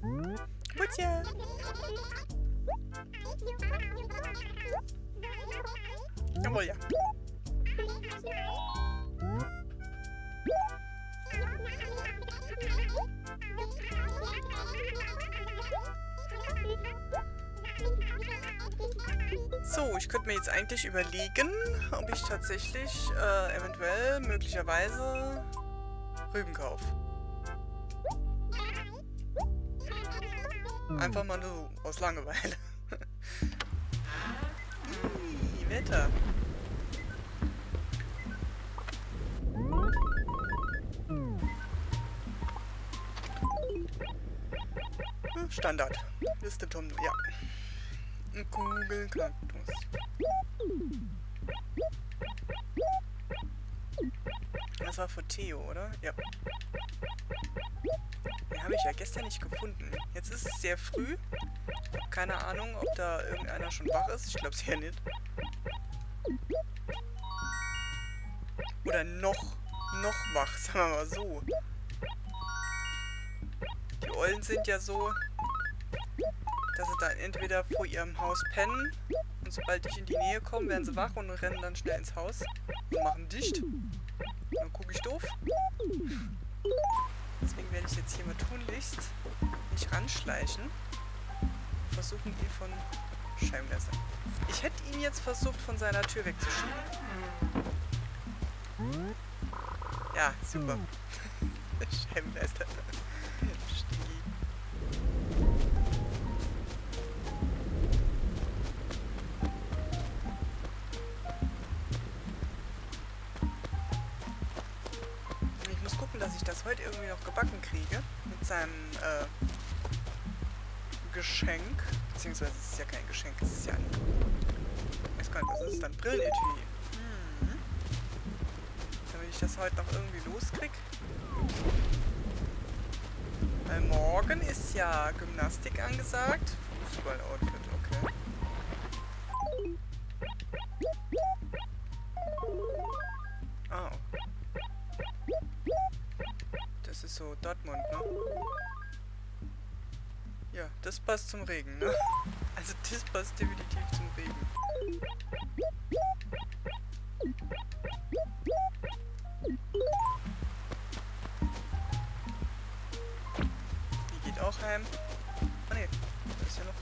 Putja. Jawohl, ja. So, ich könnte mir jetzt eigentlich überlegen, ob ich tatsächlich äh, eventuell, möglicherweise Rüben kaufe. Einfach mal nur aus Langeweile. Ih, Wetter. Hm, Standard. Liste Tom, ja. Kugelkaktus. Das war von Theo, oder? Ja. Habe ich ja gestern nicht gefunden. Jetzt ist es sehr früh. Keine Ahnung, ob da irgendeiner schon wach ist. Ich glaube es ja nicht. Oder noch, noch wach, sagen wir mal so. Die Eulen sind ja so, dass sie dann entweder vor ihrem Haus pennen und sobald ich in die Nähe komme, werden sie wach und rennen dann schnell ins Haus und machen dicht. Dann gucke ich doof. Werde ich jetzt hier mal tunlichst nicht ranschleichen. Versuchen ihn von Scheibenläster. Ich hätte ihn jetzt versucht, von seiner Tür wegzuschieben. Ja, super. Scheibenleister. Kriege. Mit seinem äh, Geschenk. Beziehungsweise es ist ja kein Geschenk, es ist ja ein... Weiß gar nicht, was ist dann? Brillenetui. Mhm. Damit ich das heute noch irgendwie loskrieg. Weil morgen ist ja Gymnastik angesagt. Fußballoutfit, passt zum Regen, ne? Also das passt definitiv zum Regen. Die geht auch heim. Ah ne, da ist ja noch.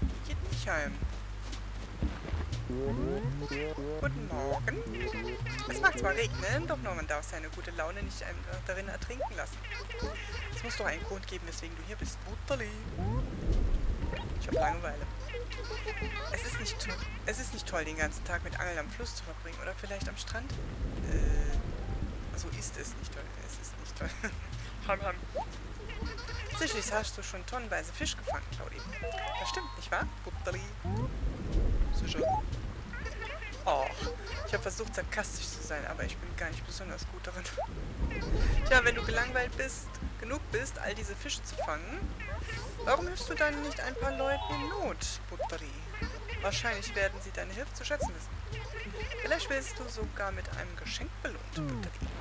Die geht nicht heim. Guten Morgen. Es mag zwar regnen, doch nur man darf seine gute Laune nicht einfach doch einen Grund geben, weswegen du hier bist. Mutterli. Ich habe Langeweile. Es ist, nicht, es ist nicht toll, den ganzen Tag mit Angeln am Fluss zu verbringen. Oder vielleicht am Strand? Äh, also ist es nicht toll. Es ist nicht toll. ham, ham. Sicherlich hast du schon tonnenweise Fisch gefangen, Claudi. Das stimmt, nicht wahr? Butterli. Sicher. Oh, ich habe versucht, sarkastisch zu sein, aber ich bin gar nicht besonders gut darin. Tja, wenn du gelangweilt bist, genug bist, all diese Fische zu fangen, warum hilfst du dann nicht ein paar Leuten in Not, Butterie? Wahrscheinlich werden sie deine Hilfe zu schätzen wissen. Vielleicht wirst du sogar mit einem Geschenk belohnt, Butterie.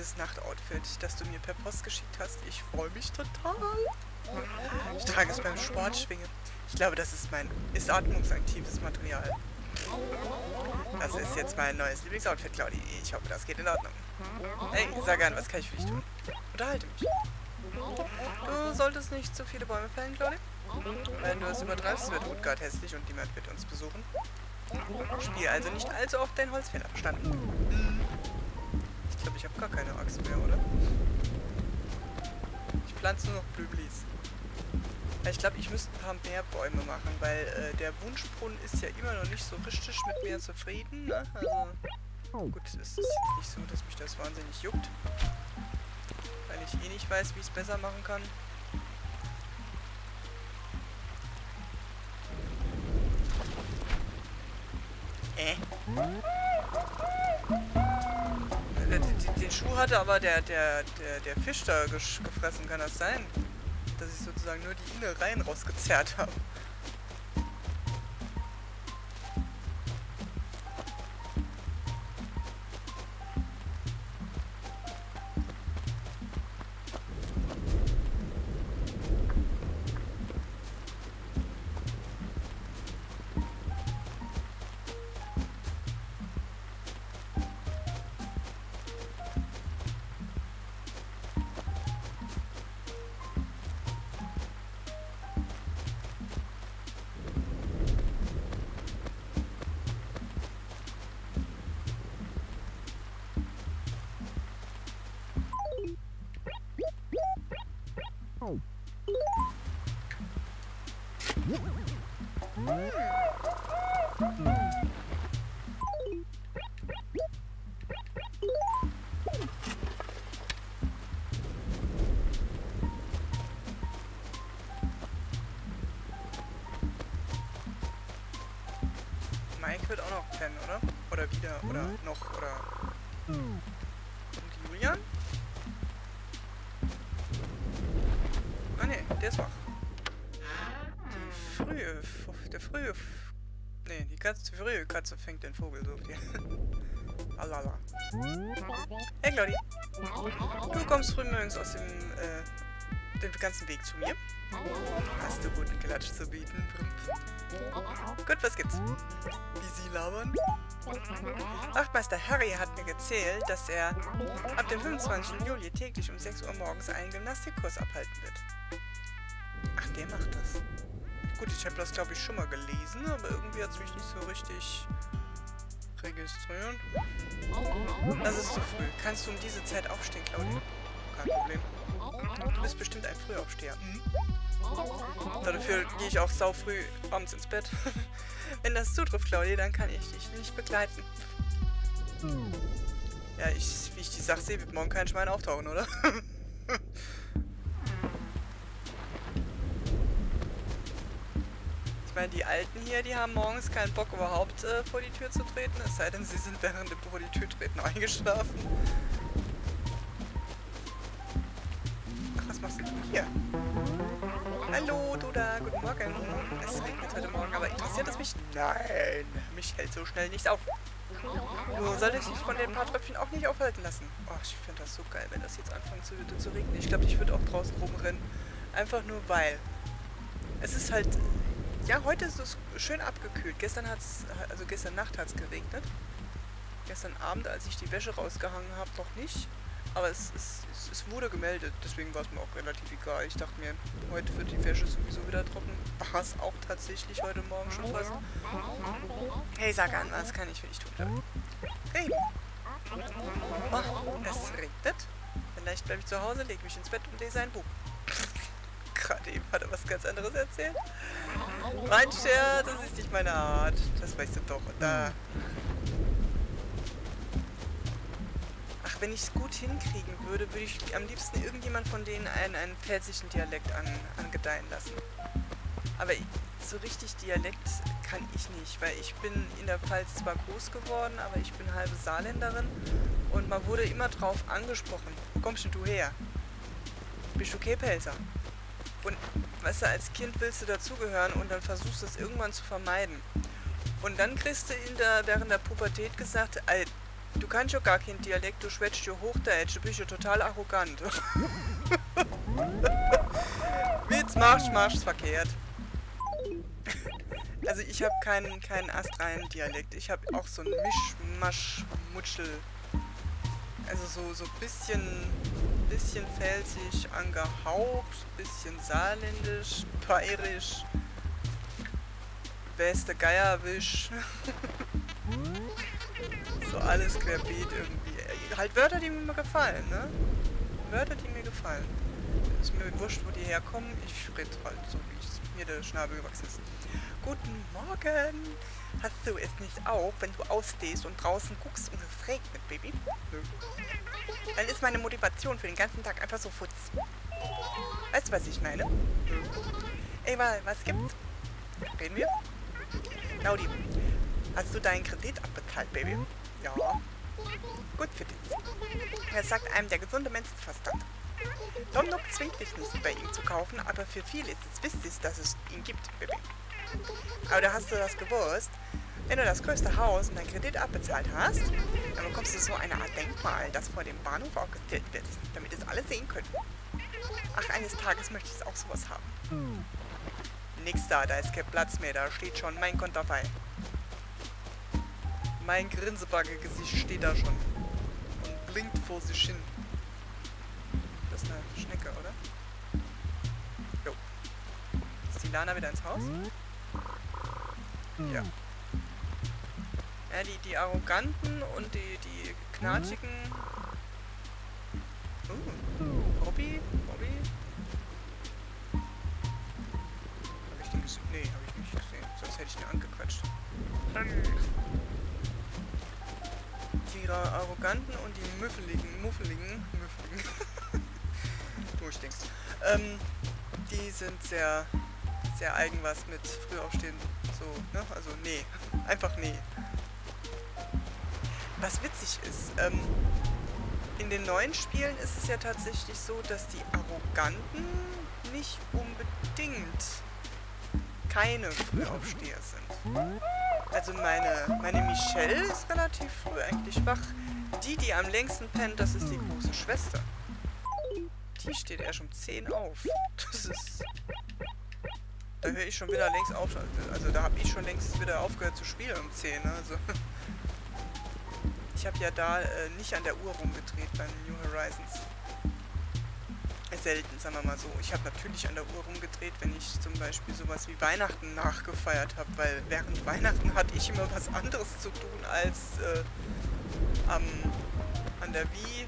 Dieses Nachtoutfit, das du mir per Post geschickt hast. Ich freue mich total. Ich trage es beim Sportschwingen. Ich glaube, das ist mein ist atmungsaktives Material. Das ist jetzt mein neues Lieblingsoutfit, Claudi. Ich hoffe, das geht in Ordnung. Hey, sag an, was kann ich für dich tun? Unterhalte mich. Du solltest nicht zu viele Bäume fällen, Claudi. Wenn du es übertreibst, wird Utgard hässlich und niemand wird uns besuchen. Spiel also nicht allzu oft dein Holzfäller. Verstanden? Ich glaube, ich habe gar keine Axt mehr, oder? Ich pflanze nur noch Blümlis. Ich glaube, ich müsste ein paar mehr Bäume machen, weil äh, der Wunschbrunnen ist ja immer noch nicht so richtig mit mir zufrieden. Ne? Also, Gut, es ist nicht so, dass mich das wahnsinnig juckt. Weil ich eh nicht weiß, wie ich es besser machen kann. Äh. Den, Schuh hatte aber der, der, der, der Fisch da gefressen, kann das sein? Dass ich sozusagen nur die Innereien rausgezerrt habe. Wird auch noch pennen, oder? Oder wieder, oder noch, oder... Und Julian? Ah ne, der ist wach. Die frühe, der frühe, ne, die Katze, die frühe Katze fängt den Vogel so viel. Alala. Hey Claudi. Du kommst früh morgens aus dem, äh, den ganzen Weg zu mir. Hast du guten Klatsch zu bieten? Gut, was gibt's? Wie Sie labern? Wachtmeister Harry hat mir erzählt, dass er ab dem 25. Juli täglich um 6 Uhr morgens einen Gymnastikkurs abhalten wird. Ach, der macht das. Gut, ich habe das, glaube ich, schon mal gelesen, aber irgendwie hat es mich nicht so richtig registriert. Das ist zu früh. Kannst du um diese Zeit aufstehen, Claudia? Kein Problem. Du bist bestimmt ein Frühaufsteher. Mhm. Dafür gehe ich auch sau früh abends ins Bett. Wenn das zutrifft, Claudia, dann kann ich dich nicht begleiten. Ja, ich, wie ich die Sache sehe, wird morgen kein Schwein auftauchen, oder? ich meine, die Alten hier, die haben morgens keinen Bock überhaupt äh, vor die Tür zu treten, es sei denn, sie sind während dem vor die Tür treten eingeschlafen. Hier? Hallo, du da, guten Morgen. Es regnet heute Morgen, aber interessiert es mich? Nein, mich hält so schnell nichts auf. Nur soll ich dich von den paar Tröpfchen auch nicht aufhalten lassen. Oh, ich finde das so geil, wenn das jetzt anfängt zu, zu regnen. Ich glaube, ich würde auch draußen rumrennen. Einfach nur weil. Es ist halt... Ja, heute ist es schön abgekühlt. Gestern hat es... Also gestern Nacht hat es geregnet. Gestern Abend, als ich die Wäsche rausgehangen habe, noch nicht. Aber es, es, es, es wurde gemeldet, deswegen war es mir auch relativ egal. Ich dachte mir, heute wird die Wäsche sowieso wieder trocken. War es auch tatsächlich heute Morgen schon fast. Hey, sag an, was kann ich für dich tun? Regen. Oh, es regnet. Vielleicht bleibe ich zu Hause, lege mich ins Bett und lese ein Buch. Gerade eben hat er was ganz anderes erzählt. Mein Scherz, das ist nicht meine Art. Das weißt du doch. Da wenn ich es gut hinkriegen würde, würde ich am liebsten irgendjemand von denen einen, einen pfälzischen Dialekt an, angedeihen lassen. Aber ich, so richtig Dialekt kann ich nicht, weil ich bin in der Pfalz zwar groß geworden, aber ich bin halbe Saarländerin und man wurde immer drauf angesprochen. Kommst denn du her? Bist du Kepelser? Und weißt du, als Kind willst du dazugehören und dann versuchst du es irgendwann zu vermeiden. Und dann kriegst du der, während der Pubertät gesagt, kannst ja gar keinen Dialekt, du schwätzt ja Hochdeutsch, du bist ja total arrogant. Witz machst, machst verkehrt. Also ich habe keinen, keinen astreinen Dialekt. Ich habe auch so ein Mischmasch, Mutschel. Also so, so bisschen, bisschen felsig angehaucht, bisschen saarländisch, bayerisch, beste Geierwisch. Alles querbeet irgendwie. Halt Wörter, die mir gefallen, ne? Wörter, die mir gefallen. Ist mir wurscht, wo die herkommen. Ich rede halt so, wie es mir der Schnabel gewachsen ist. Guten Morgen! Hast du es nicht auch, wenn du ausstehst und draußen guckst und es regnet, Baby? Dann ist meine Motivation für den ganzen Tag einfach so futz. Weißt du, was ich meine? Ey, was gibt's? Reden wir? Claudi, hast du deinen Kredit abbezahlt, Baby? Ja. Gut für dich. Er sagt einem der gesunde Menschenverstand. Domnok zwingt dich nicht, bei ihm zu kaufen, aber für viele ist es wichtig, dass es ihn gibt, Baby. Aber da hast du das gewusst. Wenn du das größte Haus und deinen Kredit abbezahlt hast, dann bekommst du so eine Art Denkmal, das vor dem Bahnhof aufgestellt wird, damit es alle sehen können. Ach, eines Tages möchte ich auch sowas haben. Nix da, da ist kein Platz mehr, da steht schon mein Konterfei. Mein Grinsebagge-Gesicht steht da schon. Und blinkt vor sich hin. Das ist eine Schnecke, oder? Jo. Ist die Lana wieder ins Haus? Ja. Ja, die, die Arroganten und die, die Knatschigen... Uh, Robby? Robby? Hab ich den gesehen? Nee, hab ich nicht gesehen. Sonst hätte ich ihn angequatscht. Die Arroganten und die Müffeligen, Muffeligen, Müffeligen, du ich denkst, ähm, die sind sehr, sehr eigen was mit früh aufstehen so, ne? Also nee. Einfach nee. Was witzig ist, ähm, in den neuen Spielen ist es ja tatsächlich so, dass die Arroganten nicht unbedingt keine Frühaufsteher sind. Also meine, meine Michelle ist relativ früh eigentlich wach. Die, die am längsten pennt, das ist die große Schwester. Die steht erst um 10 auf. Das ist da höre ich schon wieder längst auf. Also da habe ich schon längst wieder aufgehört zu spielen um 10. Ne? Also ich habe ja da äh, nicht an der Uhr rumgedreht bei New Horizons. Selten, sagen wir mal so. Ich habe natürlich an der Uhr rumgedreht, wenn ich zum Beispiel sowas wie Weihnachten nachgefeiert habe, weil während Weihnachten hatte ich immer was anderes zu tun als äh, am, an der Wii,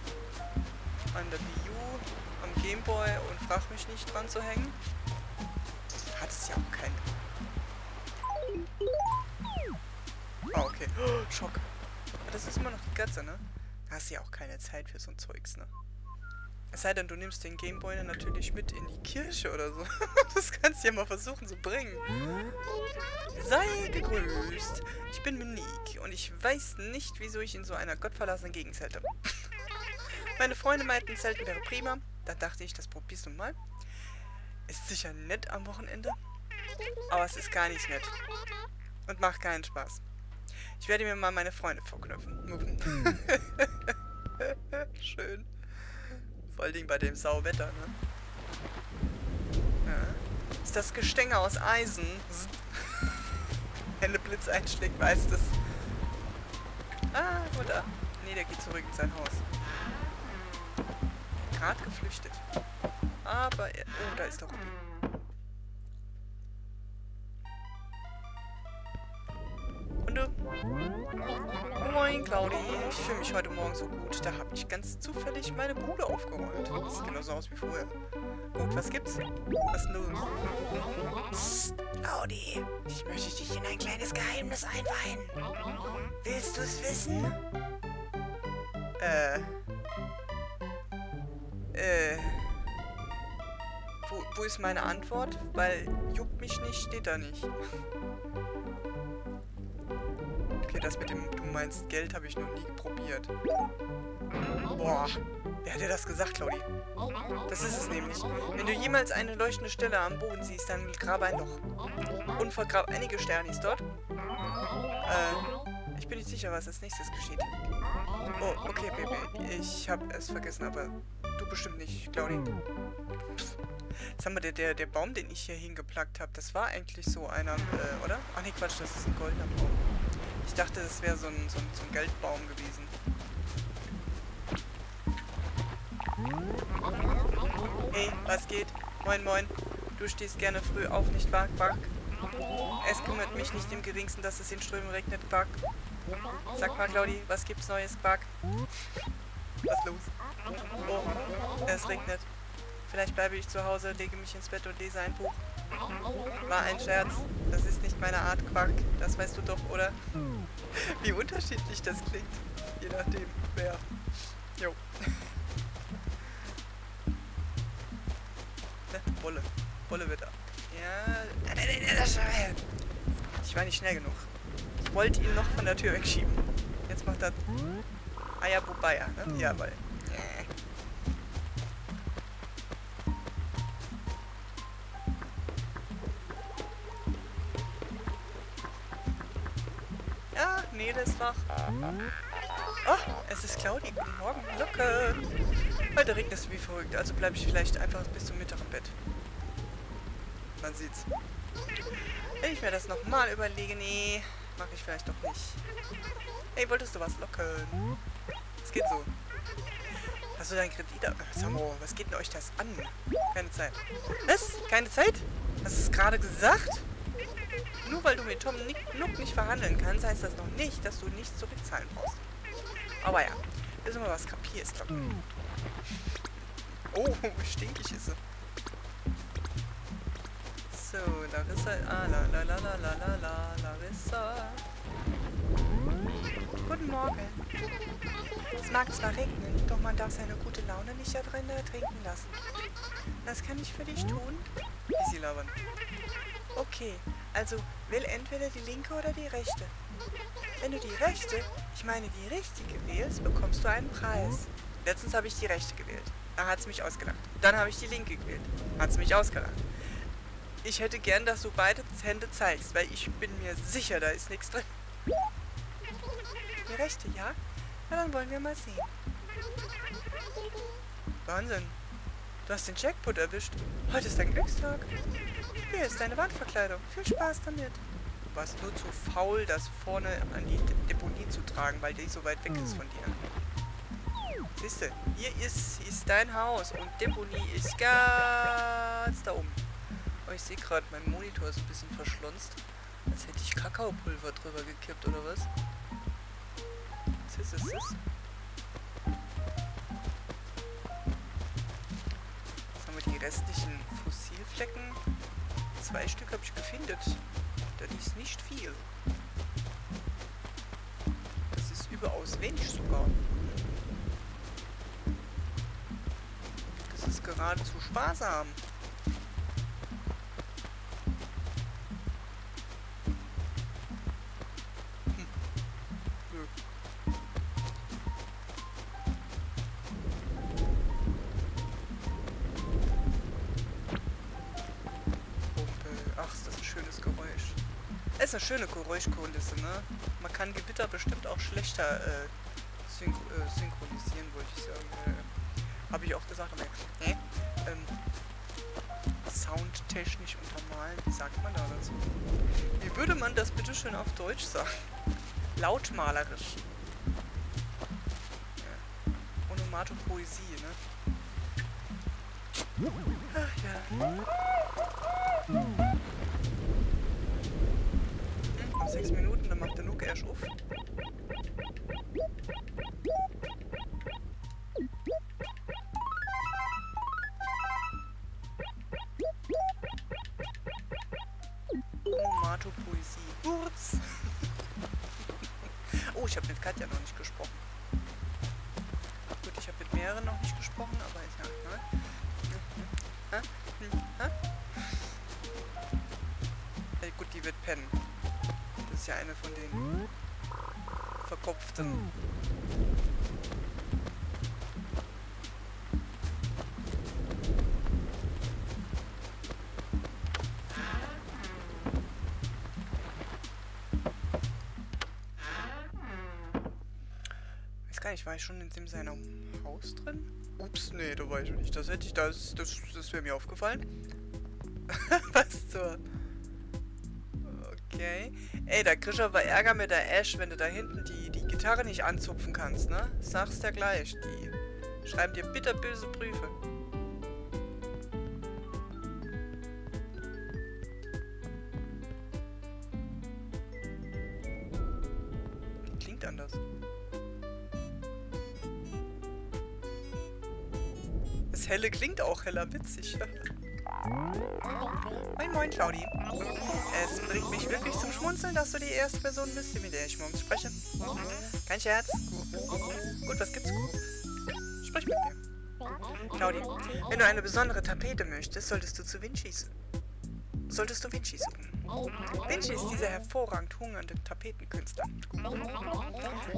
an der Wii U, am Gameboy und frag mich nicht dran zu hängen hat es ja auch keinen. Oh, okay. Schock. Das ist immer noch die Götze, ne? Da hast ja auch keine Zeit für so ein Zeugs, ne? Es sei denn, du nimmst den Gameboy dann natürlich mit in die Kirche oder so. das kannst du ja mal versuchen zu bringen. Sei gegrüßt. Ich bin Monique und ich weiß nicht, wieso ich in so einer gottverlassenen Gegend zelte. Meine Freunde meinten, Zelten wäre prima. Dann dachte ich, das probierst du mal. Ist sicher nett am Wochenende, aber es ist gar nicht nett. Und macht keinen Spaß. Ich werde mir mal meine Freunde vorknöpfen. Schön. Vor allem bei dem Sauwetter, ne? Ja. Ist das Gestänge aus Eisen? Wenn der Blitz einschlägt, weiß das. Ah, oder? Nee, der geht zurück in sein Haus. Gerade geflüchtet. Aber er... Oh, da ist der Robby. Moin, Claudi. Ich fühle mich heute Morgen so gut. Da habe ich ganz zufällig meine Bude aufgeräumt. Sieht genauso aus wie vorher. Gut, was gibt's? Was nun? Psst, Claudi. Ich möchte dich in ein kleines Geheimnis einweihen. Willst du es wissen? Äh... Äh... Wo, wo ist meine Antwort? Weil juckt mich nicht, steht da nicht. Okay, das mit dem du meinst Geld habe ich noch nie probiert. Boah, wer hat dir das gesagt, Claudi? Das ist es nämlich. Wenn du jemals eine leuchtende Stelle am Boden siehst, dann grabe ein Loch. Und vergrab einige Sternis dort. Äh, ich bin nicht sicher, was als nächstes geschieht. Oh, okay, Baby. Ich habe es vergessen, aber du bestimmt nicht, Claudi. Pff. Sag mal, der, der, der Baum, den ich hier hingeplackt habe, das war eigentlich so einer, äh, oder? Ach nee, Quatsch, das ist ein goldener Baum. Ich dachte, das wäre so ein, so, so ein Geldbaum gewesen. Hey, was geht? Moin, moin. Du stehst gerne früh auf, nicht wahr, Quack? Es kümmert mich nicht im geringsten, dass es in Strömen regnet, Quack. Sag mal, Claudi, was gibt's Neues, Quack? Was los? Oh, es regnet. Vielleicht bleibe ich zu Hause, lege mich ins Bett und lese ein Buch. War ein Scherz. Das ist nicht meine Art, Quark. Das weißt du doch, oder? Wie unterschiedlich das klingt. Je nachdem, wer. Jo. ne, Wolle. Wolle wird ab. Ja. Ich war nicht schnell genug. Ich wollte ihn noch von der Tür wegschieben. Jetzt macht er Ayabubaya, ne? Jawohl. Ja, Nele wach. Oh, es ist Claudi. Guten Morgen. Locke. Heute regnet es wie verrückt, also bleibe ich vielleicht einfach bis zum Mittag im Bett. Man sieht's. Wenn ich mir das nochmal überlege, nee, mache ich vielleicht doch nicht. Hey, wolltest du was locken? Es geht so. Hast du deinen Kredit... Samo, was geht denn euch das an? Keine Zeit. Was? Keine Zeit? Hast du es gerade gesagt? Nur weil du mit Tom Nook nicht verhandeln kannst, heißt das noch nicht, dass du nichts zurückzahlen brauchst. Aber ja, wissen wir, was kapierst, glaub Oh, stinkig ist sie. So, Larissa. Ah, la la la la la la la Larissa. Guten Morgen. Es mag zwar regnen, doch man darf seine gute Laune nicht da drin ertrinken lassen. Was kann ich für dich tun? Wie sie labern. Okay, also wähl entweder die linke oder die rechte. Wenn du die rechte, ich meine die richtige wählst, bekommst du einen Preis. Letztens habe ich die rechte gewählt. Da hat es mich ausgelacht. Dann habe ich die linke gewählt. Hat es mich ausgelacht. Ich hätte gern, dass du beide Hände zeigst, weil ich bin mir sicher, da ist nichts drin. Die rechte, ja? Na, dann wollen wir mal sehen. Wahnsinn. Du hast den Jackpot erwischt. Heute ist dein Glückstag. Hier ist deine Wandverkleidung. Viel Spaß damit. Du warst nur zu faul, das vorne an die Deponie zu tragen, weil die so weit weg ist von dir. Siehste, hier ist, ist dein Haus und Deponie ist ganz da oben. Oh, ich sehe gerade, mein Monitor ist ein bisschen verschlunzt. Als hätte ich Kakaopulver drüber gekippt, oder was? Sis, sis, sis. Restlichen Fossilflecken. Zwei Stück habe ich gefunden. Das ist nicht viel. Das ist überaus wenig sogar. Das ist geradezu sparsam. Schöne Geräuschkulisse, ne? Man kann Gewitter bestimmt auch schlechter äh, synch äh, synchronisieren, wollte ich sagen. Äh, Habe ich auch gesagt, aber ne? Ähm, soundtechnisch untermalen, wie sagt man da dazu? Wie würde man das bitte schön auf Deutsch sagen? Lautmalerisch. Ja. Onomatopoesie, ne? Ach ja. Mit Katja noch nicht gesprochen. Gut, ich habe mit mehreren noch nicht gesprochen, aber ist ja... Ne? Hey, gut, die wird pennen ist ja eine von den verkopften. Nicht, war ich schon in dem seinem Haus drin? Ups, nee, da war ich nicht. Das hätte ich, das, das, das wäre mir aufgefallen. Was zur... Okay. Ey, da kriegst du aber Ärger mit der Ash, wenn du da hinten die, die Gitarre nicht anzupfen kannst, ne? Sag's dir gleich. Die schreiben dir bitterböse Briefe. Helle klingt auch heller witzig. moin moin, Claudi. Es bringt mich wirklich zum Schmunzeln, dass du die erste Person bist, mit der ich morgens spreche. Kein Scherz. Gut, was gibt's? Sprich mit mir. Claudi, wenn du eine besondere Tapete möchtest, solltest du zu Vinci's. Solltest du Vinci suchen. Vinci ist dieser hervorragend hungernde Tapetenkünstler.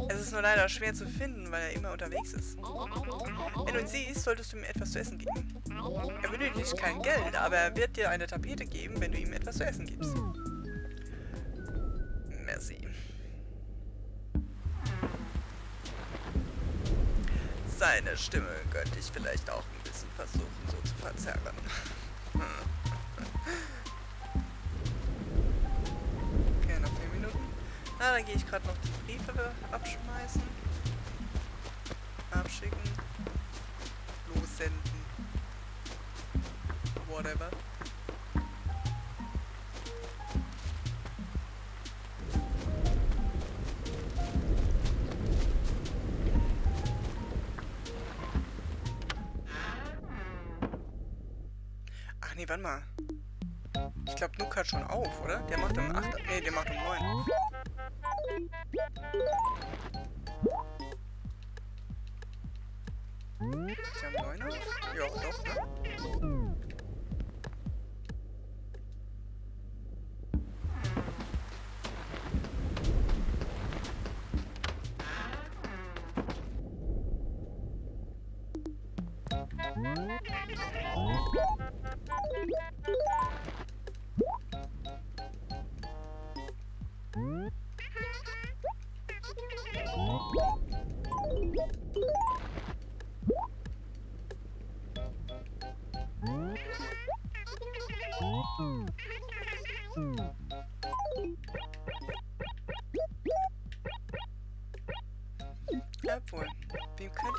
Es ist nur leider schwer zu finden, weil er immer unterwegs ist. Wenn du ihn siehst, solltest du ihm etwas zu essen geben. Er benötigt kein Geld, aber er wird dir eine Tapete geben, wenn du ihm etwas zu essen gibst. Merci. Seine Stimme könnte ich vielleicht auch ein bisschen versuchen, so zu verzerren. Na, dann gehe ich gerade noch die Briefe abschmeißen. Abschicken. Lossenden. Whatever. Ach nee, warte mal. Ich glaube, Nuke hat schon auf, oder? Der macht um 8. Nee, der macht um 9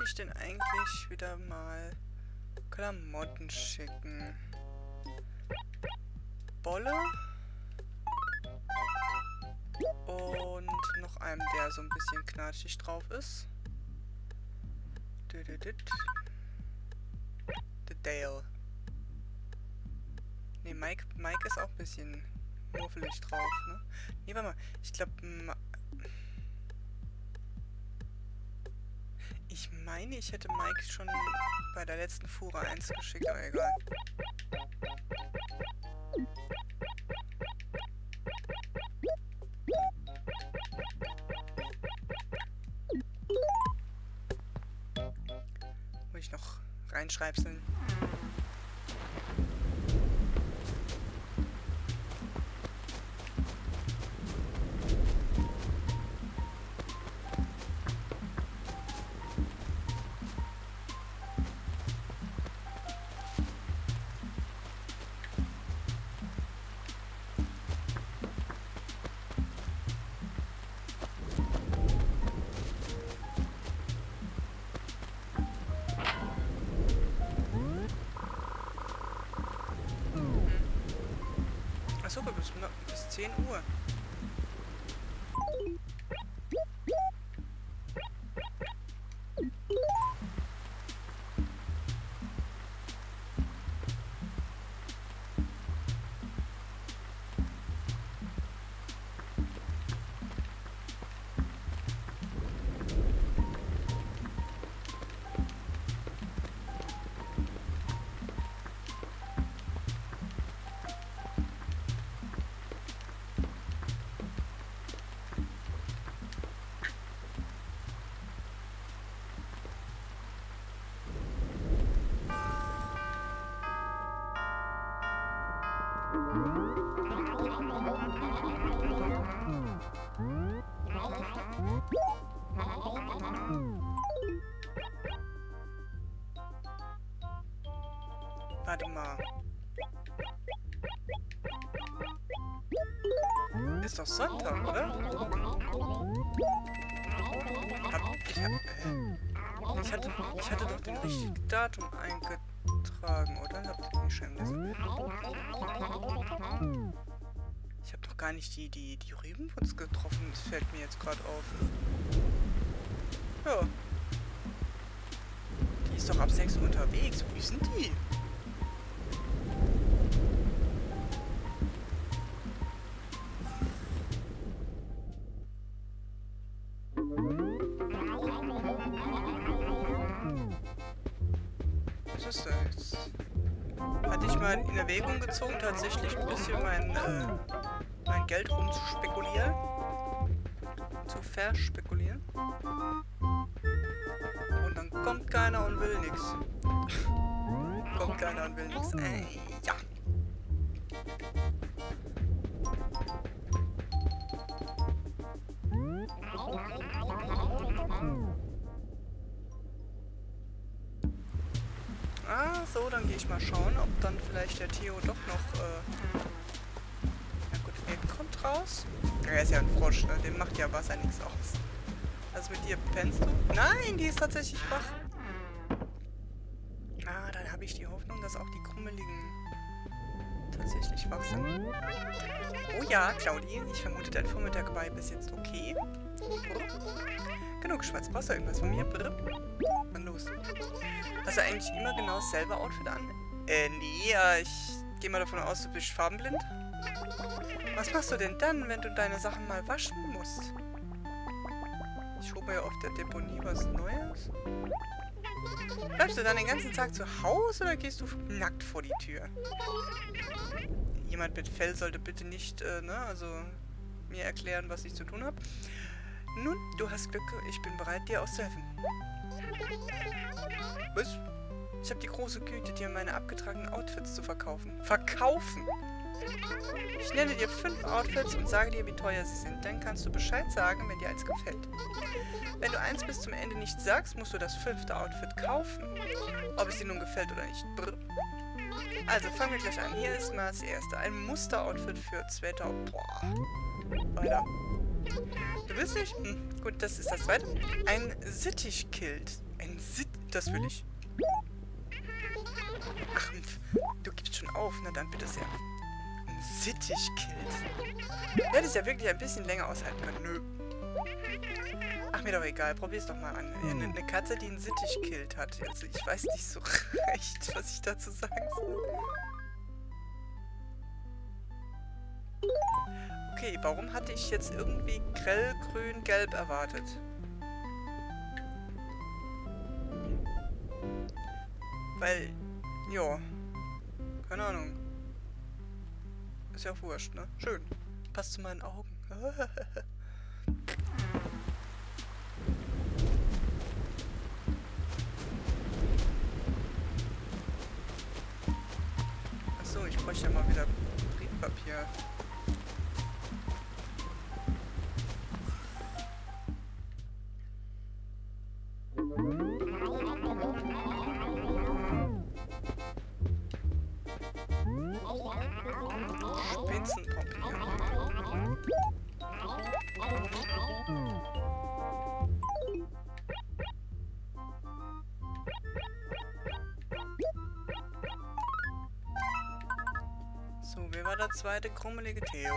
ich denn eigentlich wieder mal Klamotten schicken? Bolle? Und noch einem, der so ein bisschen knatschig drauf ist. The Dale. Ne, Mike, Mike ist auch ein bisschen muffelig drauf, ne? Ne, warte mal. Ich glaube, meine, ich hätte Mike schon bei der letzten Fuhre 1 geschickt, aber egal. Muss ich noch reinschreibseln. Warte mal. Ist doch Sonntag, oder? Hab, ich, hab, äh, ich, hatte, ich hatte doch den richtigen Datum eingetragen, oder? Habt ihr nicht habe doch gar nicht die, die, die Rübenputz getroffen. Das fällt mir jetzt gerade auf. Ja. Die ist doch ab 6 Uhr unterwegs. Wo denn die? Hatte ich mal in Erwägung gezogen, tatsächlich ein bisschen mein, äh, mein Geld rumzuspekulieren. Zu verspekulieren. Und dann kommt keiner und will nichts. kommt keiner und will nichts. Äh, ja. Ah, so, dann gehe ich mal schauen, ob dann vielleicht der Theo doch macht ja Wasser nichts aus. Also mit dir pennst du? Nein, die ist tatsächlich wach. Ah, dann habe ich die Hoffnung, dass auch die Krummeligen tatsächlich wach sind. Oh ja, Claudi, ich vermute, dein Vormittag war bis jetzt okay. Genug. Brauchst du irgendwas von mir? Dann los. Hast du eigentlich immer genau dasselbe Outfit an? Äh, nee, ja, ich gehe mal davon aus, du bist farbenblind. Was machst du denn dann, wenn du deine Sachen mal waschen musst? Ich hole mir auf der Deponie was Neues. Bleibst du dann den ganzen Tag zu Hause oder gehst du nackt vor die Tür? Jemand mit Fell sollte bitte nicht, äh, ne, also mir erklären, was ich zu tun habe. Nun, du hast Glück, ich bin bereit, dir auszuhelfen. Was? Ich habe die große Güte, dir meine abgetragenen Outfits zu verkaufen. Verkaufen? Ich nenne dir fünf Outfits und sage dir, wie teuer sie sind. Dann kannst du Bescheid sagen, wenn dir eins gefällt. Wenn du eins bis zum Ende nicht sagst, musst du das fünfte Outfit kaufen. Ob es dir nun gefällt oder nicht. Brr. Also, fangen wir gleich an. Hier ist mal das erste. Ein Muster-Outfit für 2000. Boah. Weiter. Du willst nicht? Hm, gut, das ist das zweite. Ein Sittich-Kilt. Ein Sitt... Das will ich. Ach, du gibst schon auf. Na dann bitte sehr. Ein Sittich-Kilt. Hätte es ja wirklich ein bisschen länger aushalten können. Nö. Ach, mir doch egal. Probier's doch mal an. Eine, eine Katze, die einen Sittich-Kilt hat. Also, ich weiß nicht so recht, was ich dazu sagen soll. Okay, warum hatte ich jetzt irgendwie grell, grün, gelb erwartet? Weil, ja, keine Ahnung. Ist ja auch wurscht, ne? Schön. Passt zu meinen Augen. Achso, ich bräuchte ja mal wieder Briefpapier. Spitzenpapier. So, wer war der zweite krummelige Theo?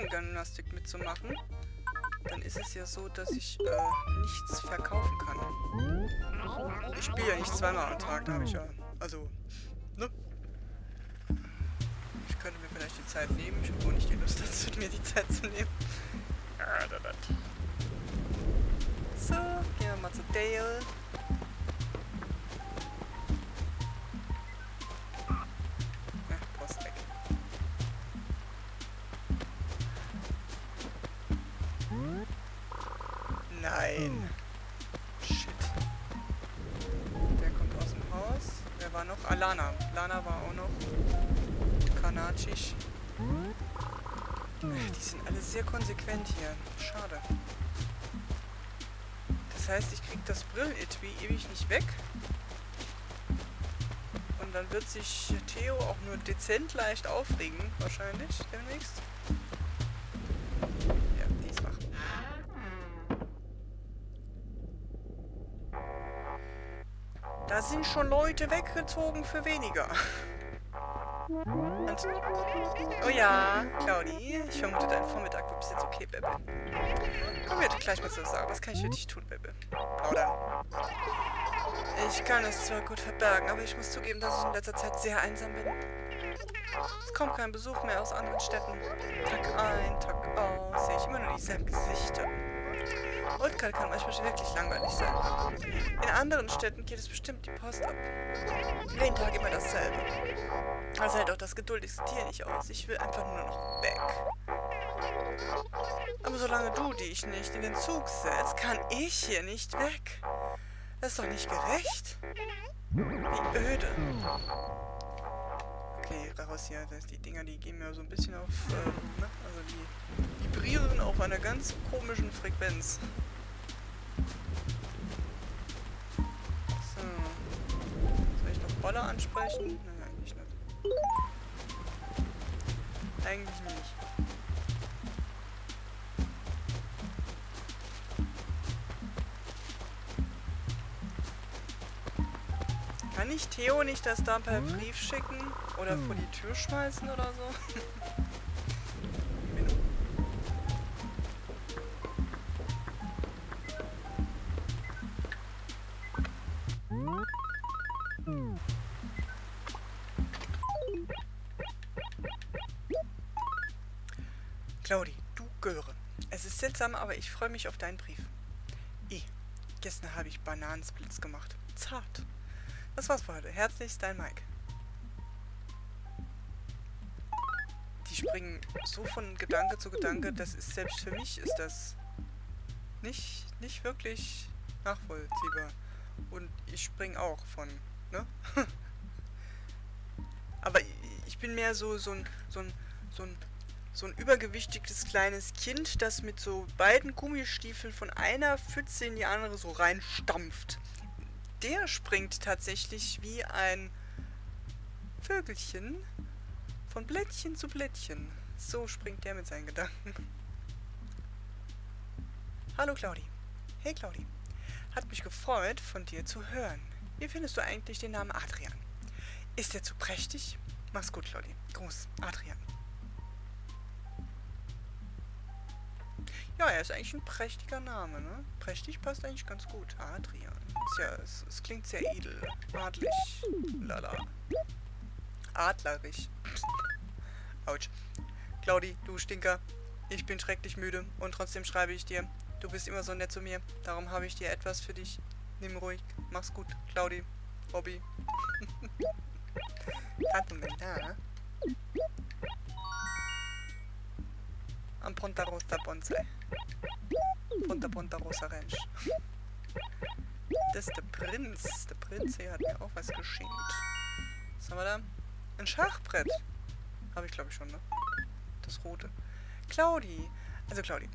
Den Morgengymnastik mitzumachen, dann ist es ja so, dass ich äh, nichts verkaufen kann. Ich spiele ja nicht zweimal am Tag, da habe ich ja, also, ne? Ich könnte mir vielleicht die Zeit nehmen, ich habe auch nicht die Lust dazu, mir die Zeit zu nehmen. So, gehen wir mal zu Dale. Nein. Shit. Der kommt aus dem Haus. Wer war noch? Ah, Lana. War auch noch. Kanacisch. Die sind alle sehr konsequent hier. Schade. Das heißt, ich krieg das Brillenetui ewig nicht weg. Und dann wird sich Theo auch nur dezent leicht aufregen, wahrscheinlich, demnächst. Sind schon Leute weggezogen für weniger. Und, oh ja, Claudi, ich vermute, dein Vormittag war bis jetzt okay, Baby. Kommen wir gleich mal zur Sache. Was kann ich für dich tun, Baby? Plaudern. Ich kann es zwar gut verbergen, aber ich muss zugeben, dass ich in letzter Zeit sehr einsam bin. Es kommt kein Besuch mehr aus anderen Städten. Tag ein, Tag aus, sehe ich immer nur dieselben Gesichter. Oldkalt kann manchmal wirklich langweilig sein. In anderen Städten geht es bestimmt die Post ab. Jeden Tag immer dasselbe. Also hält auch das geduldigste Tier nicht aus. Ich will einfach nur noch weg. Aber solange du dich nicht in den Zug setzt, kann ich hier nicht weg. Das ist doch nicht gerecht. Wie öde. Okay, raus hier. Das, die Dinger, die gehen mir so ein bisschen auf... Äh, ne? Also die vibrieren auf einer ganz komischen Frequenz. So. Soll ich noch Boller ansprechen? Nein, eigentlich nicht. Eigentlich nicht. Ich Theo nicht das da per Brief schicken? Oder vor die Tür schmeißen oder so? Claudi, du Göre. Es ist seltsam, aber ich freue mich auf deinen Brief. I. Gestern habe ich Bananensplits gemacht. Zart. Das war's für heute. Herzlichst, dein Mike. Die springen so von Gedanke zu Gedanke, das ist selbst für mich ist das nicht, nicht wirklich nachvollziehbar. Und ich spring auch von, ne? Aber ich bin mehr so, so ein, so ein, so ein, so ein übergewichtiges kleines Kind, das mit so beiden Gummistiefeln von einer Pfütze in die andere so reinstampft der springt tatsächlich wie ein Vögelchen von Blättchen zu Blättchen. So springt der mit seinen Gedanken. Hallo Claudi. Hey Claudi. Hat mich gefreut, von dir zu hören. Wie findest du eigentlich den Namen Adrian? Ist er zu prächtig? Mach's gut, Claudi. Gruß, Adrian. Ja, er ist eigentlich ein prächtiger Name, ne? Prächtig passt eigentlich ganz gut. Adrian. Ist ja, es, es klingt sehr edel. Adlig. Lala. Adlerig. Autsch. Claudi, du Stinker. Ich bin schrecklich müde und trotzdem schreibe ich dir. Du bist immer so nett zu mir. Darum habe ich dir etwas für dich. Nimm ruhig. Mach's gut, Claudi. Bobby. Ratumenta. Am Ponta Rosa Bonsai. Ponta Ponta Rosa Ranch. Das ist der Prinz. Der Prinz hier hat mir auch was geschenkt. Was haben wir da? Ein Schachbrett. Habe ich glaube ich schon, ne? Das rote. Claudi. Also Claudi,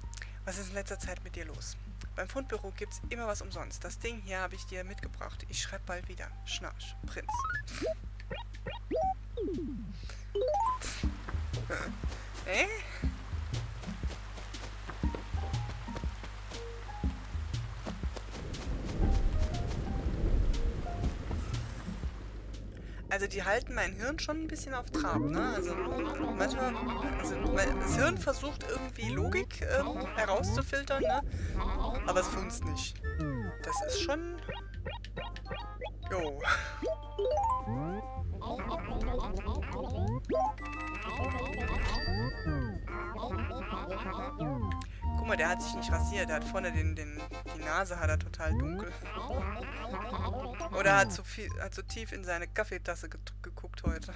was ist in letzter Zeit mit dir los? Beim Fundbüro gibt's immer was umsonst. Das Ding hier habe ich dir mitgebracht. Ich schreibe bald wieder. Schnarch. Prinz. äh? Also die halten mein Hirn schon ein bisschen auf Trab, ne? Also manchmal, also das Hirn versucht irgendwie Logik ähm, herauszufiltern, ne? Aber es funzt nicht. Das ist schon... Jo. Guck mal, der hat sich nicht rasiert. Der hat vorne den, den, die Nase hat er total dunkel. Oder hat zu viel, hat zu tief in seine Kaffeetasse ge geguckt heute.